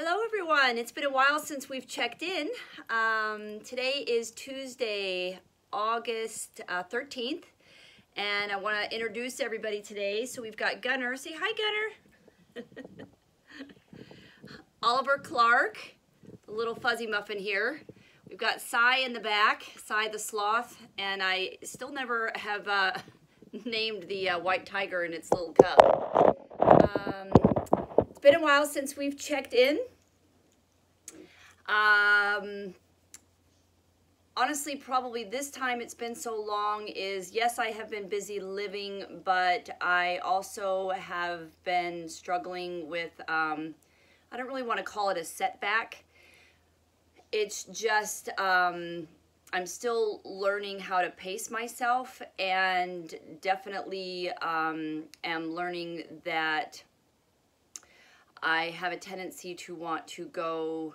Hello, everyone. It's been a while since we've checked in. Um, today is Tuesday, August uh, 13th, and I want to introduce everybody today. So we've got Gunner. Say hi, Gunner. Oliver Clark, the little fuzzy muffin here. We've got Cy in the back, Cy the sloth, and I still never have uh, named the uh, white tiger in its little cup. It's been a while since we've checked in. Um, honestly, probably this time it's been so long is, yes, I have been busy living, but I also have been struggling with, um, I don't really want to call it a setback. It's just, um, I'm still learning how to pace myself and definitely um, am learning that I have a tendency to want to go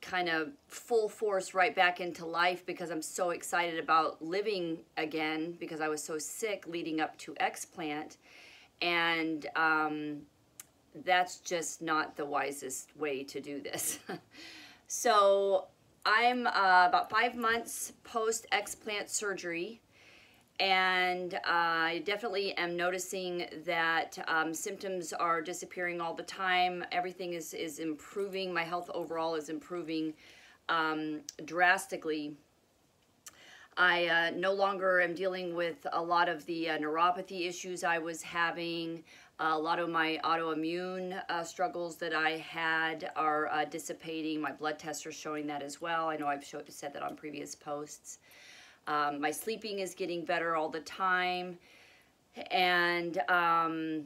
kind of full force right back into life because I'm so excited about living again because I was so sick leading up to explant and um, that's just not the wisest way to do this. so I'm uh, about five months post explant surgery and I definitely am noticing that um, symptoms are disappearing all the time. Everything is, is improving. My health overall is improving um, drastically. I uh, no longer am dealing with a lot of the uh, neuropathy issues I was having. Uh, a lot of my autoimmune uh, struggles that I had are uh, dissipating. My blood tests are showing that as well. I know I've showed, said that on previous posts. Um, my sleeping is getting better all the time. And um,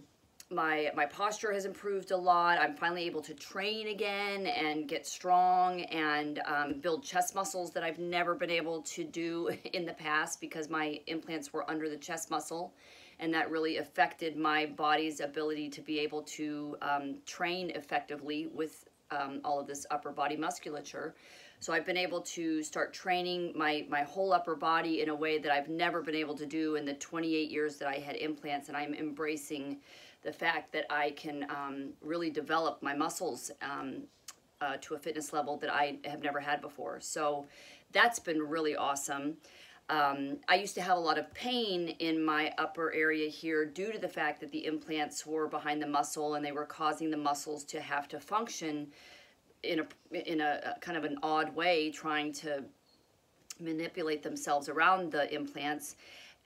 my, my posture has improved a lot. I'm finally able to train again and get strong and um, build chest muscles that I've never been able to do in the past because my implants were under the chest muscle and that really affected my body's ability to be able to um, train effectively with um, all of this upper body musculature. So I've been able to start training my, my whole upper body in a way that I've never been able to do in the 28 years that I had implants and I'm embracing the fact that I can um, really develop my muscles um, uh, to a fitness level that I have never had before. So that's been really awesome. Um, I used to have a lot of pain in my upper area here due to the fact that the implants were behind the muscle and they were causing the muscles to have to function in a in a, kind of an odd way trying to manipulate themselves around the implants.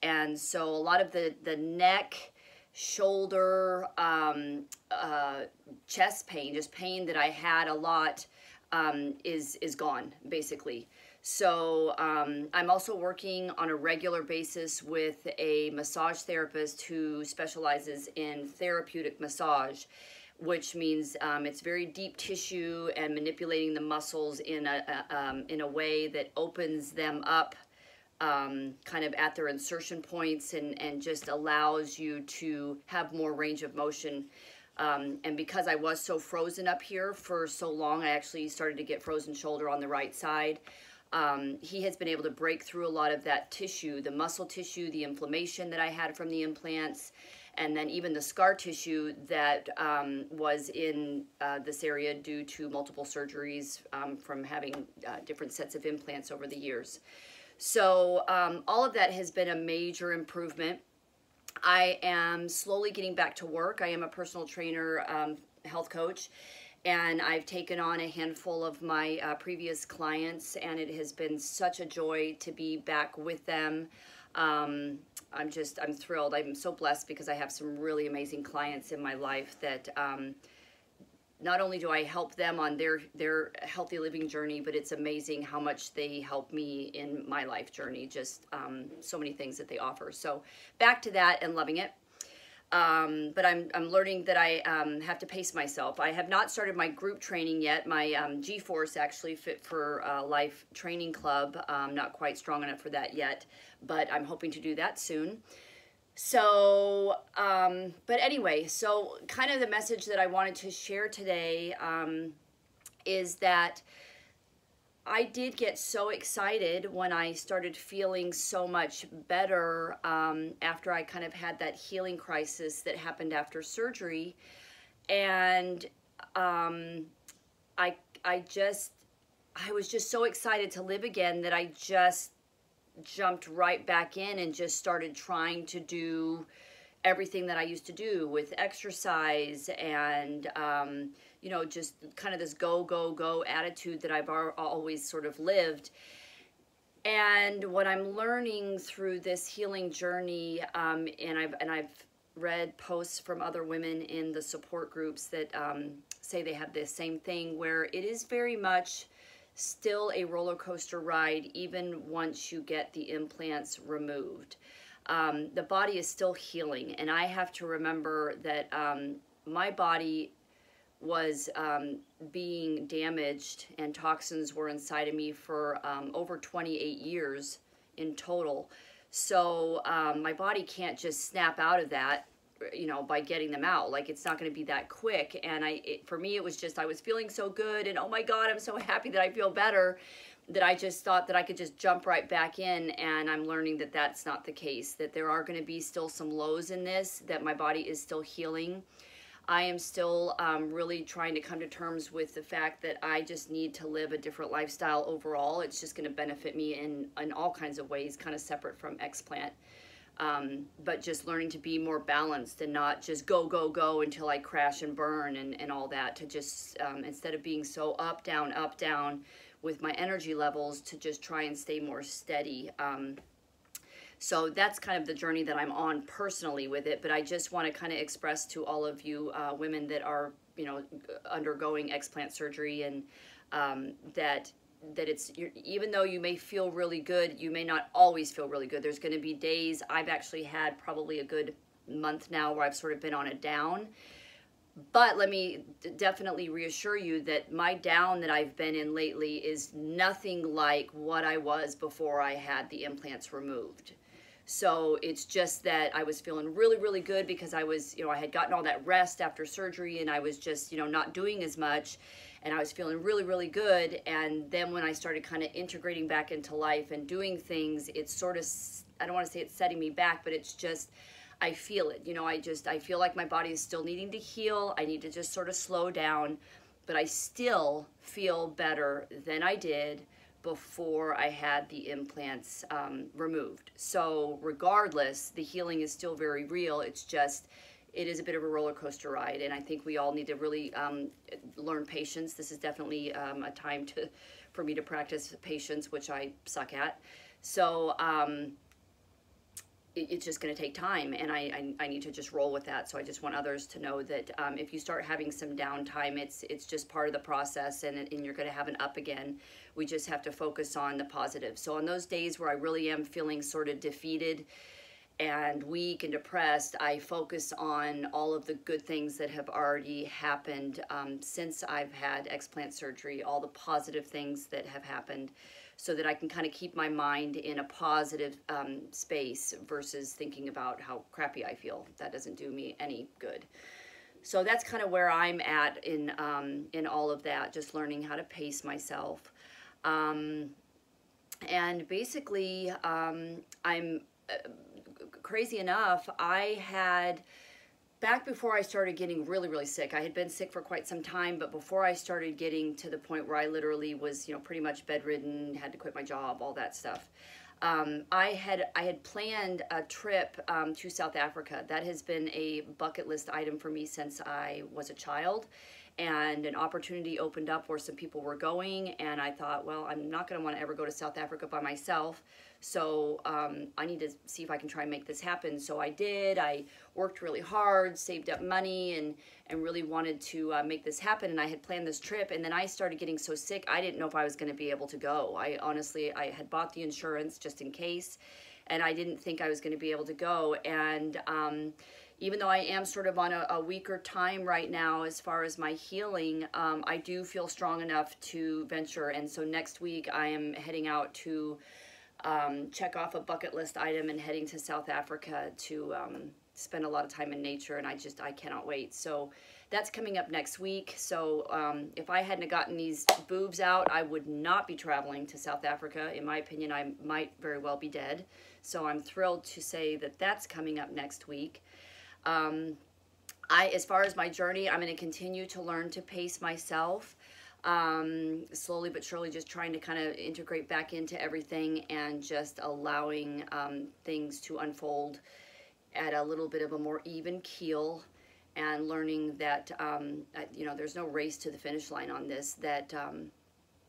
And so a lot of the the neck shoulder um, uh, chest pain just pain that I had a lot um, is is gone basically. So um, I'm also working on a regular basis with a massage therapist who specializes in therapeutic massage which means um, it's very deep tissue and manipulating the muscles in a, a um, in a way that opens them up um, kind of at their insertion points and, and just allows you to have more range of motion. Um, and because I was so frozen up here for so long, I actually started to get frozen shoulder on the right side. Um, he has been able to break through a lot of that tissue, the muscle tissue, the inflammation that I had from the implants, and then even the scar tissue that um, was in uh, this area due to multiple surgeries um, from having uh, different sets of implants over the years. So um, all of that has been a major improvement. I am slowly getting back to work. I am a personal trainer, um, health coach, and I've taken on a handful of my uh, previous clients, and it has been such a joy to be back with them. Um, I'm just, I'm thrilled. I'm so blessed because I have some really amazing clients in my life that um, not only do I help them on their, their healthy living journey, but it's amazing how much they help me in my life journey. Just um, so many things that they offer. So back to that and loving it. Um, but I'm, I'm learning that I um, have to pace myself. I have not started my group training yet. My um, G-Force actually Fit for uh, Life Training Club. I'm not quite strong enough for that yet, but I'm hoping to do that soon. So, um, but anyway, so kind of the message that I wanted to share today um, is that I did get so excited when I started feeling so much better um, after I kind of had that healing crisis that happened after surgery. And um, I I just I was just so excited to live again that I just jumped right back in and just started trying to do everything that I used to do with exercise and um, you know just kind of this go go go attitude that I've always sort of lived. And what I'm learning through this healing journey, um, and I've and I've read posts from other women in the support groups that um, say they have this same thing, where it is very much still a roller coaster ride even once you get the implants removed. Um, the body is still healing, and I have to remember that um, my body was um, being damaged and toxins were inside of me for um, over 28 years in total. So um, my body can't just snap out of that you know by getting them out. Like it's not going to be that quick. And i it, for me it was just i was feeling so good and oh my god i'm so happy that i feel better that i just thought that i could just jump right back in. And i'm learning that that's not the case that there are going to be still some lows in this that my body is still healing i am still um, really trying to come to terms with the fact that i just need to live a different lifestyle overall it's just going to benefit me in in all kinds of ways kind of separate from explant um, but just learning to be more balanced and not just go, go, go until I crash and burn and, and all that. To just, um, instead of being so up, down, up, down with my energy levels, to just try and stay more steady. So that's kind of the journey that I'm on personally with it. But I just want to kind of express to all of you uh, women that are, you know, undergoing explant surgery and um, that that it's even though you may feel really good, you may not always feel really good. There's going to be days I've actually had probably a good month now where I've sort of been on a down. But let me definitely reassure you that my down that I've been in lately is nothing like what I was before I had the implants removed. So it's just that I was feeling really, really good because I was, you know, I had gotten all that rest after surgery and I was just, you know, not doing as much and I was feeling really, really good. And then when I started kind of integrating back into life and doing things, it's sort of, I don't want to say it's setting me back, but it's just, I feel it. You know, I just, I feel like my body is still needing to heal. I need to just sort of slow down, but I still feel better than I did before I had the implants um, removed. So regardless, the healing is still very real. It's just, it is a bit of a roller coaster ride, and I think we all need to really um, learn patience. This is definitely um, a time to for me to practice patience, which I suck at. So um, it's just going to take time, and I, I, I need to just roll with that. So I just want others to know that um, if you start having some downtime, it's it's just part of the process, and and you're going to have an up again. We just have to focus on the positive. So on those days where I really am feeling sort of defeated and weak and depressed, I focus on all of the good things that have already happened um, since I've had explant surgery, all the positive things that have happened, so that I can kind of keep my mind in a positive um, space versus thinking about how crappy I feel. That doesn't do me any good. So that's kind of where I'm at in um, in all of that, just learning how to pace myself. Um, and basically, um, I'm uh, crazy enough, I had back before I started getting really, really sick, I had been sick for quite some time, but before I started getting to the point where I literally was, you know, pretty much bedridden, had to quit my job, all that stuff. Um, I had I had planned a trip um, to South Africa. That has been a bucket list item for me since I was a child, and an opportunity opened up where some people were going, and I thought, well, I'm not going to want to ever go to South Africa by myself. So um, I need to see if I can try and make this happen. So I did. I worked really hard, saved up money, and and really wanted to uh, make this happen. And I had planned this trip, and then I started getting so sick, I didn't know if I was going to be able to go. I honestly, I had bought the insurance just in case, and I didn't think I was going to be able to go. And um, even though I am sort of on a, a, weaker time right now as far as my healing, um, I do feel strong enough to venture. And so next week I am heading out to um, check off a bucket list item and heading to South Africa to um, spend a lot of time in nature. And I just I cannot wait. So that's coming up next week. So um, if I hadn't gotten these boobs out I would not be traveling to South Africa. In my opinion I might very well be dead. So I'm thrilled to say that that's coming up next week um, I as far as my journey I'm going to continue to learn to pace myself um, slowly but surely just trying to kind of integrate back into everything and just allowing um, things to unfold at a little bit of a more even keel and learning that um, you know there's no race to the finish line on this that um,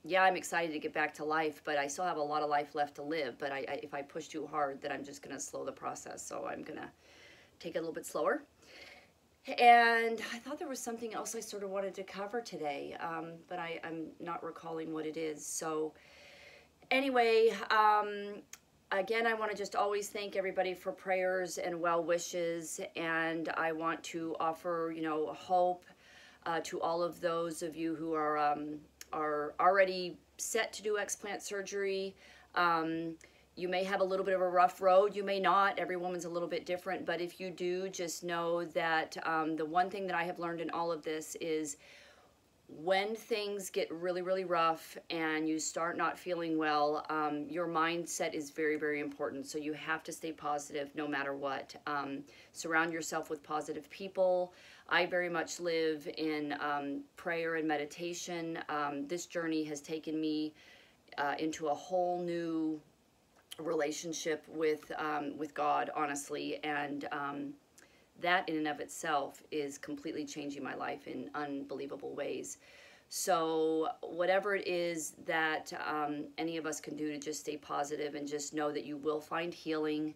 yeah i'm excited to get back to life but i still have a lot of life left to live but I, I if i push too hard then i'm just going to slow the process so i'm going to take it a little bit slower and I thought there was something else I sort of wanted to cover today, um, but I, am not recalling what it is. So anyway, um, again, I want to just always thank everybody for prayers and well wishes. And I want to offer, you know, hope uh, to all of those of you who are, um, are already set to do explant surgery. You may have a little bit of a rough road. You may not. Every woman's a little bit different. But if you do, just know that um, the one thing that I have learned in all of this is when things get really, really rough and you start not feeling well, um, your mindset is very, very important. So you have to stay positive no matter what. Um, surround yourself with positive people. I very much live in um, prayer and meditation. Um, this journey has taken me uh, into a whole new relationship with um, with God, honestly, and um, that in and of itself is completely changing my life in unbelievable ways. So whatever it is that um, any of us can do to just stay positive and just know that you will find healing.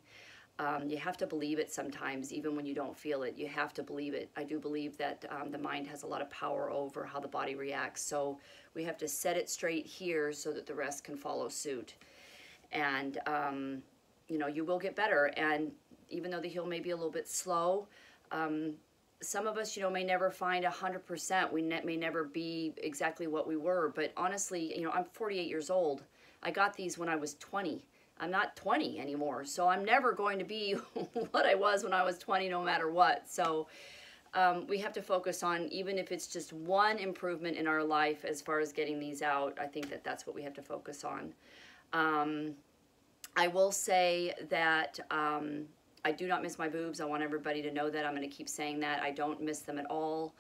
Um, you have to believe it sometimes, even when you don't feel it. You have to believe it. I do believe that um, the mind has a lot of power over how the body reacts. So we have to set it straight here so that the rest can follow suit and um, you know you will get better. And even though the heal may be a little bit slow um, some of us you know may never find a hundred percent. We ne may never be exactly what we were. But honestly you know I'm 48 years old. I got these when I was 20 I'm not 20 anymore. So I'm never going to be what I was when I was 20 no matter what. So um, we have to focus on even if it's just one improvement in our life as far as getting these out I think that that's what we have to focus on um, I will say that um, I do not miss my boobs. I want everybody to know that. I'm going to keep saying that. I don't miss them at all.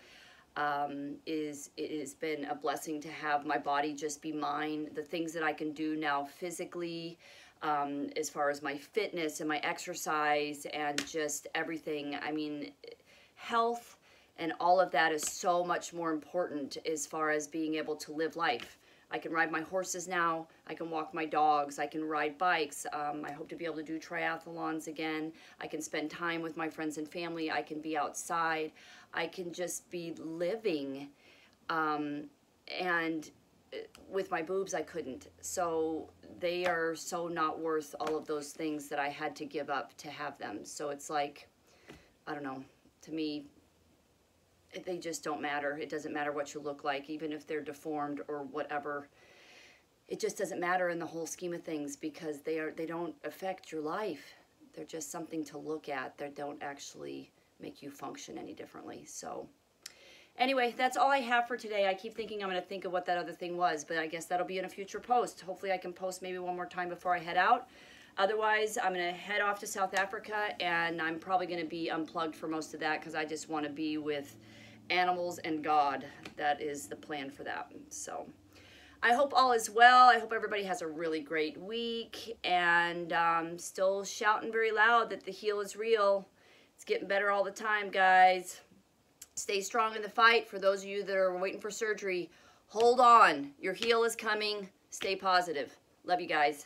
Um, is it has been a blessing to have my body just be mine. The things that I can do now physically, um, as far as my fitness and my exercise and just everything. I mean, health and all of that is so much more important as far as being able to live life. I can ride my horses now. I can walk my dogs. I can ride bikes. Um, I hope to be able to do triathlons again. I can spend time with my friends and family. I can be outside. I can just be living. Um, and uh, with my boobs, I couldn't. So they are so not worth all of those things that I had to give up to have them. So it's like, I don't know, to me, they just don't matter. It doesn't matter what you look like, even if they're deformed or whatever. It just doesn't matter in the whole scheme of things because they are they don't affect your life. They're just something to look at. They don't actually make you function any differently. So anyway, that's all I have for today. I keep thinking I'm going to think of what that other thing was, but I guess that'll be in a future post. Hopefully I can post maybe one more time before I head out. Otherwise, I'm going to head off to South Africa, and I'm probably going to be unplugged for most of that because I just want to be with animals, and God. That is the plan for that. So I hope all is well. I hope everybody has a really great week and um, still shouting very loud that the heal is real. It's getting better all the time, guys. Stay strong in the fight. For those of you that are waiting for surgery, hold on. Your heal is coming. Stay positive. Love you guys.